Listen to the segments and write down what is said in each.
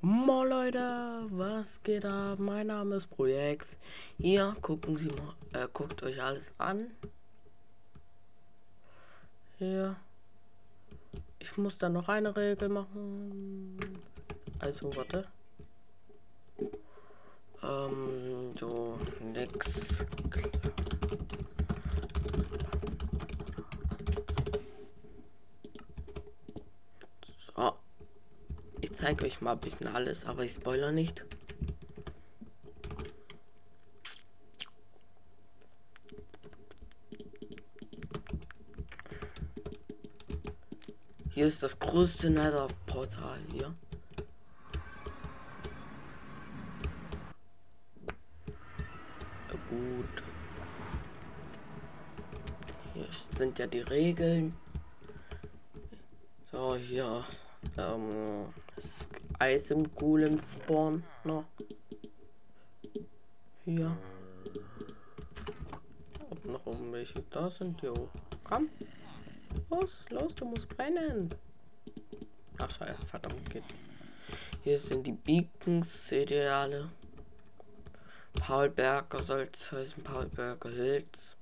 Moin Leute, was geht ab? Mein Name ist Projekt. Hier gucken Sie mal, äh, guckt euch alles an. Hier. Ich muss dann noch eine Regel machen. Also, warte. Ähm, so, nix. So. Ich zeige euch mal ein bisschen alles, aber ich spoiler nicht. Hier ist das größte Nether-Portal hier. Gut. Hier sind ja die Regeln. So, hier. Ähm, Eis im Golem Spawn. No. Hier. Ob noch irgendwelche da sind? Jo. Komm. Los, los, du musst brennen. Ach, scheiße, verdammt geht. Hier sind die Beacons, seht ihr alle. Paul Berger soll es heißen, Paul Berger Hills.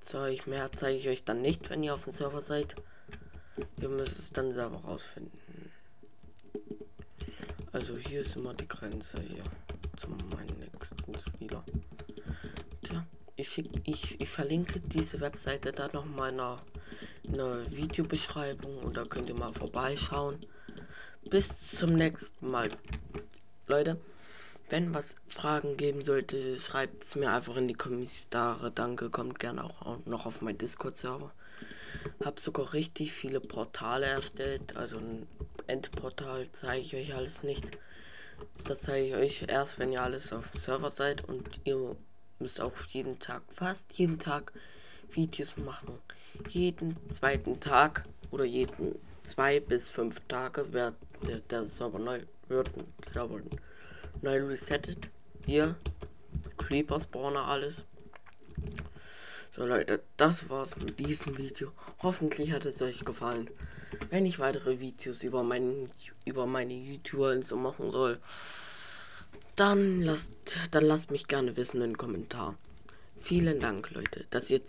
So, ich mehr zeige ich euch dann nicht, wenn ihr auf dem Server seid. Ihr müsst es dann selber rausfinden. Also hier ist immer die Grenze hier zu meinem nächsten Spieler. Tja, ich, schick, ich, ich verlinke diese Webseite da noch mal in einer Videobeschreibung und da könnt ihr mal vorbeischauen. Bis zum nächsten Mal. Leute, wenn was Fragen geben sollte, schreibt es mir einfach in die Kommentare. Danke, kommt gerne auch noch auf mein Discord-Server. Hab sogar richtig viele Portale erstellt, also ein Endportal zeige ich euch alles nicht. Das zeige ich euch erst, wenn ihr alles auf dem Server seid und ihr müsst auch jeden Tag, fast jeden Tag Videos machen. Jeden zweiten Tag oder jeden zwei bis fünf Tage wird der, der Server neu wird der Server neu resettet. Hier Creeper Spawner alles. So Leute, das war's mit diesem Video. Hoffentlich hat es euch gefallen. Wenn ich weitere Videos über meinen über meine YouTuber und so machen soll, dann lasst dann lasst mich gerne wissen in den Kommentar. Vielen Dank, Leute, dass ihr